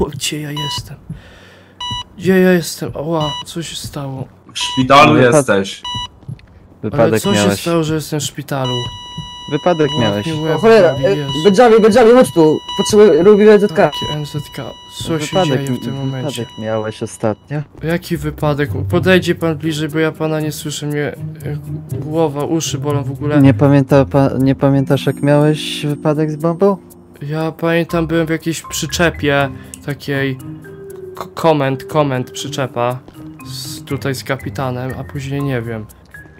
O, gdzie ja jestem? Gdzie ja jestem? Oła, co się stało? W szpitalu Wypad- jesteś. Ale Wypadek co się miałeś. stało, że jestem w szpitalu? Wypadek miałeś. mnie O łeb cholera, e. Benjamin, Benjamin, chodź tu. Potrzebuję, lubię ZK. Takie NZK. Co się wypadek, dzieje w tym momencie? wypadek miałeś ostatnio. Jaki wypadek? Podejdzie pan bliżej, bo ja pana nie słyszę. Mnie e, głowa, uszy bolą w ogóle. Nie, pamięta, pa, nie pamiętasz jak miałeś wypadek z bombą? Ja pamiętam, byłem w jakiejś przyczepie takiej. Komend, komend przyczepa. Z, tutaj z kapitanem, a później nie wiem.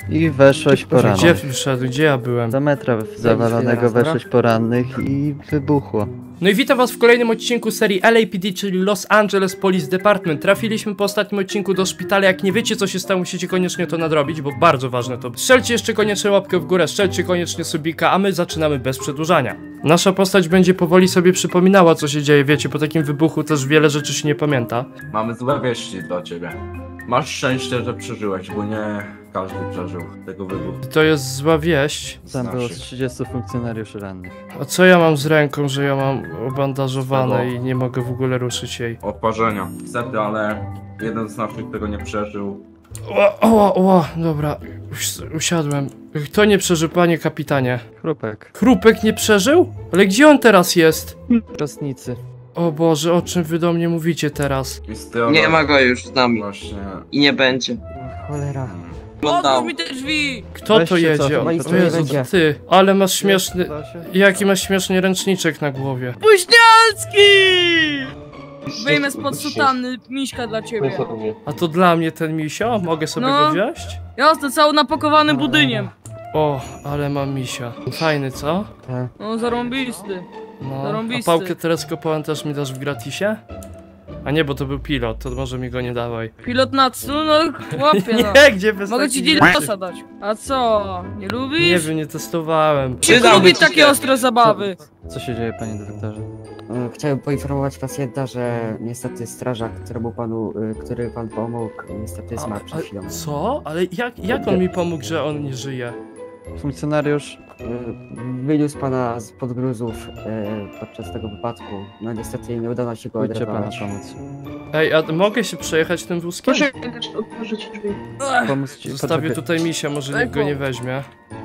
I weszłeś po Gdzie wszedł? Gdzie ja byłem? Do metra zawalonego weszłeś po rannych i wybuchło. No i witam was w kolejnym odcinku serii LAPD, czyli Los Angeles Police Department. Trafiliśmy po ostatnim odcinku do szpitala. Jak nie wiecie co się stało, musicie koniecznie to nadrobić, bo bardzo ważne to. Strzelcie jeszcze koniecznie łapkę w górę, strzelcie koniecznie subika, a my zaczynamy bez przedłużania. Nasza postać będzie powoli sobie przypominała co się dzieje, wiecie, po takim wybuchu też wiele rzeczy się nie pamięta. Mamy złe wieści dla ciebie. Masz szczęście, że przeżyłeś, bo nie każdy przeżył tego wybuchu. To jest zła wieść. Tam było z Naszych. 30 funkcjonariuszy rannych. A co ja mam z ręką, że ja mam obandażowane i nie mogę w ogóle ruszyć jej? Odparzenia. Niestety, ale jeden z naszych tego nie przeżył. O, o, o, dobra, Us usiadłem. Kto nie przeżył, panie kapitanie? Chrupek. Chrupek nie przeżył? Ale gdzie on teraz jest? Rosnicy. O Boże, o czym wy do mnie mówicie teraz? Nie ma go już z nami Właśnie. i nie będzie. Cholera. Otwórz mi te drzwi! Kto Weź to jedzie? O nie Jezu, będzie. ty, ale masz śmieszny... Jaki masz śmieszny ręczniczek na głowie? Puśnialski! Wyjmę spod sutanny miśka dla ciebie. A to dla mnie ten misio? Mogę sobie No. go wziąć? Jasne, cały napakowany budyniem. O, ale mam misia. Fajny, co? No, zarąbisty. No, a Zarąbisty. pałkę teleskopową też mi dasz w gratisie? A nie, bo to był pilot, to może mi go nie dawaj. Pilot Natsu, no chłopie no. Nie, gdzie bez Mogę ci takich rzeczy? dildosa dać. A co? Nie lubisz? Nie wiem, nie testowałem. Czy Przydałby lubi ci takie się. ostre zabawy? Co się dzieje panie dyrektorze? E, Chciałem poinformować pacjenta, że niestety strażak, któremu panu, e, który pan pomógł, niestety zmarł przed chwilą. Co? Ale jak, jak on mi pomógł, że on nie żyje? Funkcjonariusz E, Wyniósł pana z podgruzów e, podczas tego wypadku. No niestety nie udało się go pójdźcie pana odratować. pomóc. Ej, a mogę się przejechać tym wózkiem? Ech, Pomóc ci. Zostawię poczekaj, tutaj misia, może Daj nikt go nie weźmie.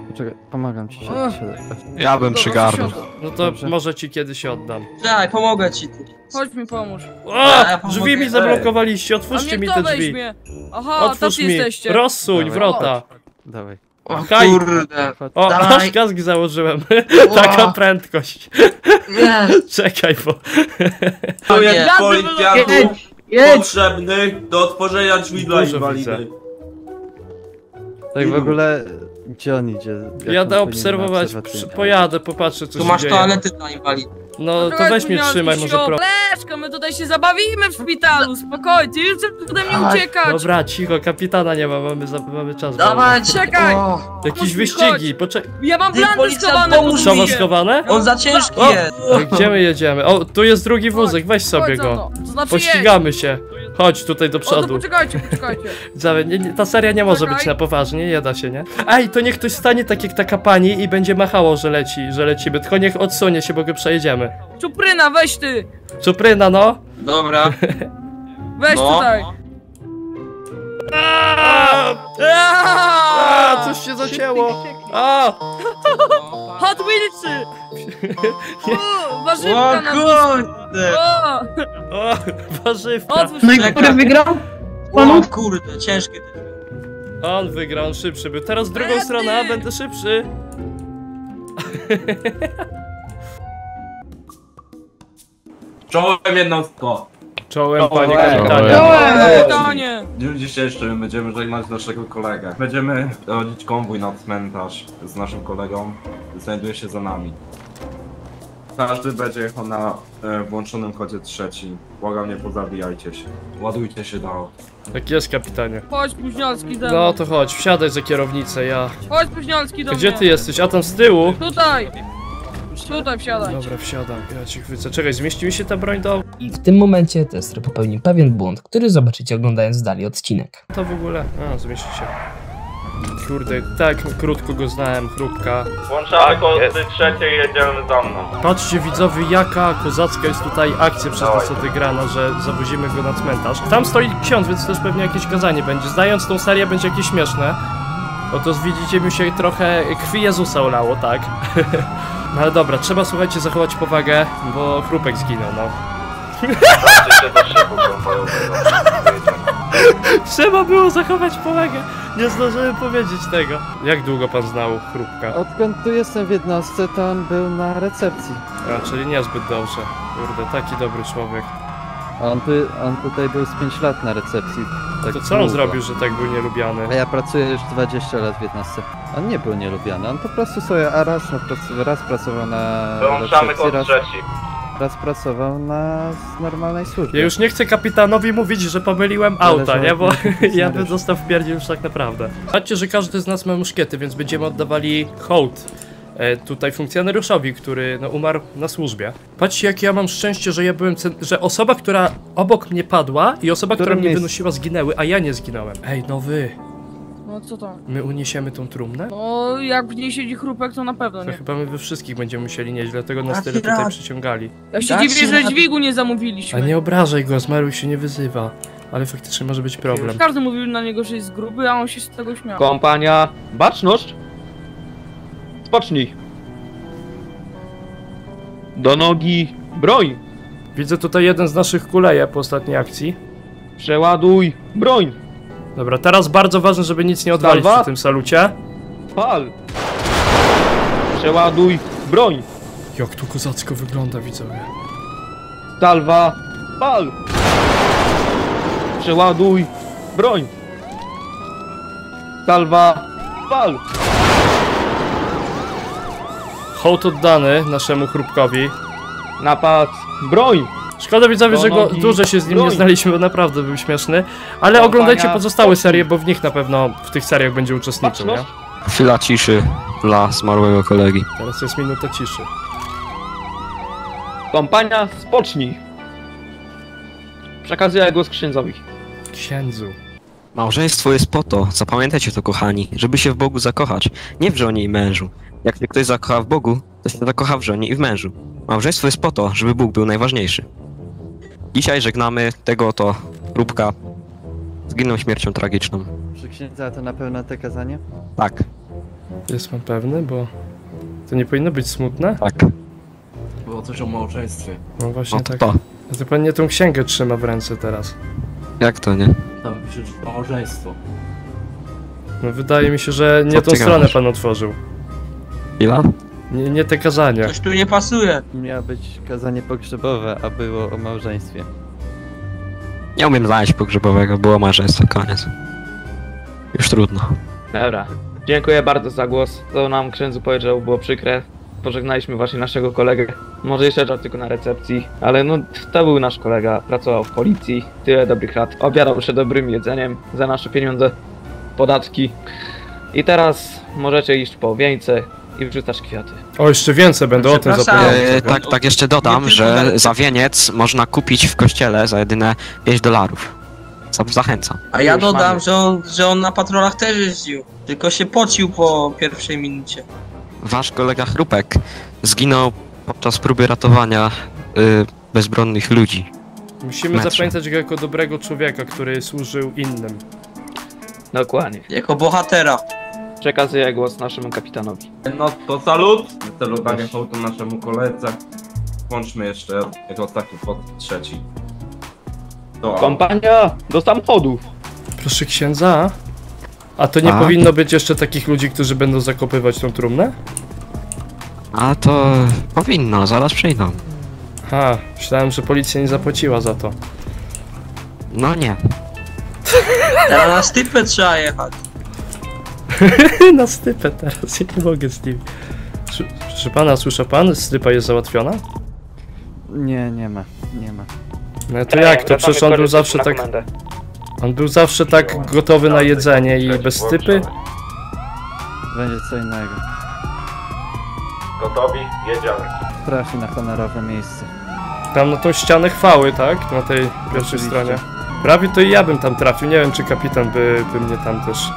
Poczekaj, pomagam ci. Siadaj. Ja bym przygarnął. No to Dobrze. może ci kiedyś oddam. Tak, pomogę ci. Chodź mi pomóż. O! Ja pomogę. Drzwi mi zablokowaliście, A otwórzcie mnie mi te drzwi. weźmie? Aha, Otwórz tacy mi. jesteście. Rozsuń Dawaj. wrota. Dawaj. O kurde. O, Dawaj. aż kask założyłem. Taka prędkość. Nie. Czekaj, bo... Nie. jest policjantów Jedź! potrzebnych do otworzenia drzwi dla Dużo inwalidy. Tak w ogóle, gdzie on idzie? Jaką Jadę obserwować, przy- pojadę, popatrzę co Tu się masz dzieje. toalety dla inwalidów. No to weź mnie trzymaj, może pro... Leszko, my tutaj się zabawimy w szpitalu, spokojnie, już ode mnie Aj, uciekać. Dobra, cicho, kapitana nie ma, mamy, za, mamy czas. Dawaj, Czekaj. O, Jakieś wyścigi, poczekaj. Ja mam Ty, schowane pomóż Co mi. was schowane? on za ciężki O. jest. Gdzie my jedziemy? O, tu jest drugi wózek, weź sobie Chodź go. To znaczy Pościgamy się. Chodź tutaj do jedź. O, przodu. poczekajcie, poczekajcie. Nie, nie, ta seria nie może Czekaj. być na poważnie, nie da się, nie? Ej, to niech ktoś stanie tak jak taka pani i będzie machało, że leci, że lecimy. Tylko niech odsunie się, bo go przejedziemy. Czupryna, weź ty. Czupryna, no. Dobra. Weź No. tutaj. Aaaa! Aaaa! Coś się zacięło. A! Hot Wheelsy. U, O Warzywka na kurde. O, O! Warzywka. otwórz No i czekaj. który wygrał? O kurde, ciężkie te. On wygrał, on szybszy był. Teraz w drugą stronę, a będę szybszy. Czołem jednostko. Czołem, panie Czołem. kapitanie. Dołem, pytanie. W dniu dzisiejszym będziemy żegnać naszego kolegę. Będziemy robić konwój na cmentarz z naszym kolegą. Znajduje się za nami. Każdy będzie jechał na e, włączonym kodzie trzecim. Błagam, nie pozabijajcie się. Ładujcie się do Tak jest, kapitanie. Chodź, Puźnialski ze mną. No to chodź, wsiadaj za kierownicę, ja. Chodź, Puźnialski do Gdzie mnie. ty jesteś? A tam z tyłu? Tutaj. Tutaj wsiadaj. Dobra, wsiadam. Ja ci chwycę. Czekaj, zmieści mi się ta broń do... I w tym momencie tester popełnił pewien błąd, który zobaczycie oglądając dalej odcinek. To w ogóle... A, zmieści się. Kurde, tak krótko go znałem, chrupka. Włączamy kody trzecie i jedziemy za mną. Patrzcie widzowie, jaka kozacka jest tutaj akcja przez nas odegrana, że zawozimy go na cmentarz. Tam stoi ksiądz, więc też pewnie jakieś kazanie będzie. Zdając tą serię będzie jakieś śmieszne. Oto widzicie mi się trochę krwi Jezusa olało, tak? No ale dobra, trzeba słuchajcie zachować powagę, bo chrupek zginął, no. się do szybu. Trzeba było zachować powagę. Nie zdążyłem powiedzieć tego. Jak długo pan znał chrupka? Odkąd tu jestem w jednostce, to on był na recepcji. A, czyli niezbyt dobrze. Kurde, taki dobry człowiek. A On, tu, on tutaj był z 5 lat na recepcji. Tak To co on długo. zrobił, że tak był nielubiany? A ja pracuję już 20 lat w jednostce. On nie był nielubiany, on po prostu sobie a raz, na prac- raz pracował na Wyłączamy recepcji, kod raz, trzeci. Raz pracował na normalnej służbie. Ja już nie chcę kapitanowi mówić, że pomyliłem auta, nie? Bo ja bym dostał w pierdziel już tak naprawdę. Patrzcie, że każdy z nas ma muszkiety, więc będziemy oddawali hołd e, tutaj funkcjonariuszowi, który no, umarł na służbie. Patrzcie, jakie ja mam szczęście, że ja byłem, że osoba, która obok mnie padła i osoba, która mnie wynosiła zginęły, a ja nie zginąłem. Ej, no wy, No co tam? my uniesiemy tą trumnę? No jak w niej siedzi chrupek, to na pewno To nie. chyba my we wszystkich będziemy musieli nieść, dlatego nas tyle tutaj przyciągali. Ja się Tak dziwię, się że dźwigu nie A zamówiliśmy. nie obrażaj go, zmarł się nie wyzywa. Ale faktycznie może być problem. Każdy mówił na niego, że jest gruby, a on się z tego śmiał. Kompania, baczność! Spocznij! Do nogi, broń! Widzę tutaj jeden z naszych kuleje po ostatniej akcji. Przeładuj, broń! Dobra, teraz bardzo ważne, żeby nic nie odwalić Salwa? przy tym salucie. Pal! Przeładuj, broń! Jak tu kozacko wygląda, widzowie. Salwa, pal! Przeładuj, broń! Salwa, pal! Hołd oddany naszemu chrupkowi. Napad, broń! Szkoda widzowie, że go dłużej się z nim nie znaliśmy, bo naprawdę był śmieszny. Ale oglądajcie pozostałe serie, bo w nich na pewno w tych seriach będzie uczestniczył, nie? Baczność! Chwila ciszy dla zmarłego kolegi. Teraz jest minuta ciszy. Kompania, spocznij! Przekazuję głos księdzowi. Księdzu. Małżeństwo jest po to, zapamiętajcie to kochani, żeby się w Bogu zakochać, nie w żonie i mężu. Jak się ktoś zakocha w Bogu, to się zakocha w żonie i w mężu. Małżeństwo jest po to, żeby Bóg był najważniejszy. Dzisiaj żegnamy tego oto Róbka. Zginął śmiercią tragiczną. Przy księdza to na pewno te kazanie? Tak, Jest pan pewny, bo to nie powinno być smutne? tak. Było coś o małżeństwie. No właśnie No to tak. to. A to pan nie tą księgę trzyma w ręce teraz. Jak to nie? Tam pisze że małżeństwo. No wydaje mi się, że nie Co tą stronę gadasz? pan otworzył. Chwila? Nie, nie te kazania. Coś tu nie pasuje. Miało być kazanie pogrzebowe, a było o małżeństwie. Nie umiem znaleźć pogrzebowego, było małżeństwo, koniec. Już trudno. Dobra. Dziękuję bardzo za głos. To nam księdzu powiedział, było przykre. Pożegnaliśmy właśnie naszego kolegę. Może jeszcze raz tylko na recepcji, ale no to był nasz kolega. Pracował w policji, tyle dobrych lat. Obiadał się dobrym jedzeniem za nasze pieniądze, podatki. I teraz możecie iść po wieńce i wrzucać kwiaty. O, jeszcze więcej będę o tym zapomniał. E, tak, tak jeszcze dodam, że za wieniec można kupić w kościele za jedyne 5 dolarów. Za- Zachęcam. A ja dodam, że on, że on na patrolach też jeździł. Tylko się pocił po pierwszej minucie. Wasz kolega Chrupek zginął podczas próby ratowania y, bezbronnych ludzi. Musimy zapamiętać go jako dobrego człowieka, który służył innym. Dokładnie. Jako bohatera. Przekazuję głos naszemu kapitanowi. No to salut! Oddania hołdu naszemu koledze. Włączmy jeszcze jako ostatni pod trzeci. To Kompania do samochodów! Proszę księdza. A to nie A? powinno być jeszcze takich ludzi, którzy będą zakopywać tą trumnę? A to powinno, zaraz przyjdą. Ha, myślałem, że policja nie zapłaciła za to. No nie. Teraz na stypę trzeba jechać. Na stypę teraz, ja nie mogę z nim. Proszę pana, słyszy pan? Stypa jest załatwiona? Nie, nie ma, nie ma. No to jak to? Przecież on był zawsze tak... On był zawsze tak gotowy na jedzenie i bez stypy? Będzie co innego. Gotowi? Jedziemy. Trafi na honorowe miejsce. Tam na tą ścianę chwały, tak? Na tej pierwszej Oczywiście. stronie. Prawie to i ja bym tam trafił. Nie wiem, czy kapitan by, by mnie tam też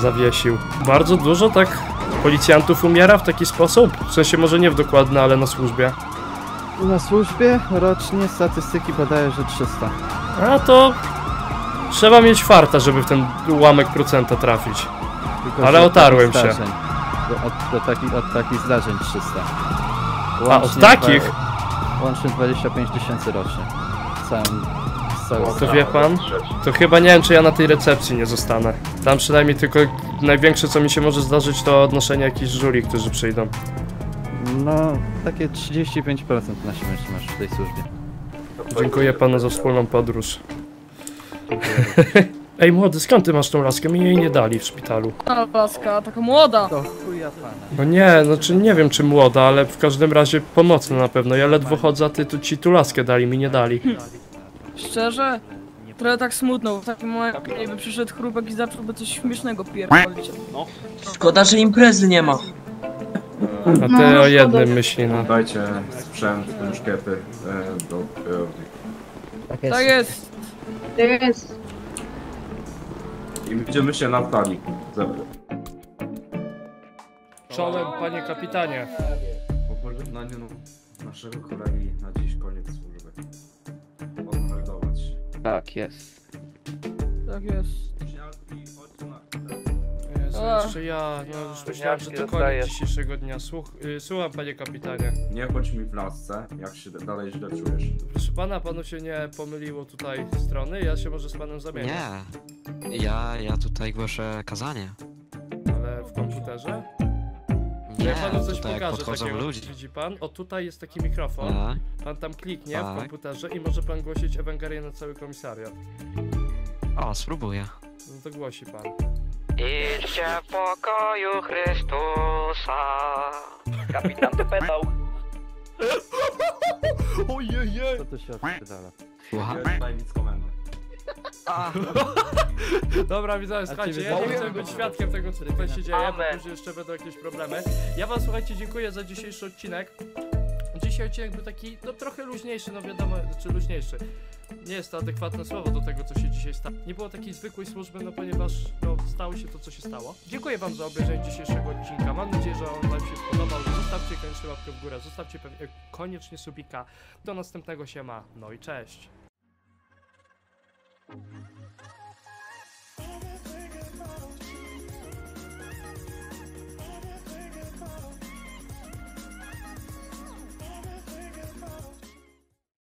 zawiesił. Bardzo dużo tak policjantów umiera w taki sposób? W sensie może nie w dokładne, ale na służbie. Na służbie rocznie statystyki podają, że 300. A to... Trzeba mieć farta, żeby w ten ułamek procenta trafić. Tylko, Ale otarłem się. zdarzeń. Od, do takich, od takich zdarzeń 300. A, od takich? dwa- Łącznie 25 tysięcy rocznie. Całym, całego To wie pan? To chyba nie wiem, czy ja na tej recepcji nie zostanę. Tam przynajmniej tylko największe, co mi się może zdarzyć, to odnoszenie jakichś jury, którzy przyjdą. No, takie 35% na śmierć masz w tej służbie. Dziękuję panu za wspólną podróż. Ej, młody, skąd ty masz tą laskę? Mi jej nie dali w szpitalu. Ta laska, taka młoda. To chuja pana. No nie, znaczy nie wiem czy młoda, ale w każdym razie pomocna na pewno. Ja ledwo chodzę, a ty tu ci tu laskę dali, mi nie dali. Szczerze? Trochę tak smutno, bo w takim momencie jakby przyszedł chrupek i zacząłby coś śmiesznego pierdolić. Szkoda, że imprezy nie ma. A ty o jednym myśli, no. Dajcie sprzęt, szkiety e, do kierowni. Tak jest. Tak jest. Jest. I będziemy się na sali zebrać. Czołem, panie kapitanie. Po pożegnaniu naszego kolegi na dziś koniec służby. Tak, jest. Tak jest. Jezu, jeszcze ja, no już myślałem, że to koniec dostaję. dzisiejszego dnia. Słuch, y, słucham, panie kapitanie. Nie chodź mi w lasce, jak się dalej źle czujesz. Proszę pana, panu się nie pomyliło tutaj strony? Ja się może z panem zamienię. Nie. Ja, ja tutaj głoszę kazanie. Ale w komputerze? Nie, ja panu coś tutaj jak pokażę podchodzą takiego. ludzie. Widzi pan? O tutaj jest taki mikrofon. A, Pan tam kliknie w Tak. komputerze i może pan głosić Ewangelię na cały komisariat. o, spróbuję. No to głosi pan. Idźcie w pokoju Chrystusa. Kapitan to pedał. Ojej! Co tu się odpierdala? Słucham? Dobra, widzowie, słuchajcie, ja nie chcę być świadkiem tego, co tutaj się dzieje, bo później jeszcze będą jakieś problemy. Ja wam, słuchajcie, dziękuję za dzisiejszy odcinek. Dzisiaj odcinek był taki, no trochę luźniejszy, no wiadomo, czy luźniejszy. Nie jest to adekwatne słowo do tego, co się dzisiaj stało. Nie było takiej zwykłej służby, no ponieważ no, stało się to, co się stało. Dziękuję wam za obejrzenie dzisiejszego odcinka. Mam nadzieję, że on wam się spodobał. Zostawcie koniecznie łapkę w górę, zostawcie pewnie, koniecznie subika. Do następnego się ma. No i cześć. Thank you.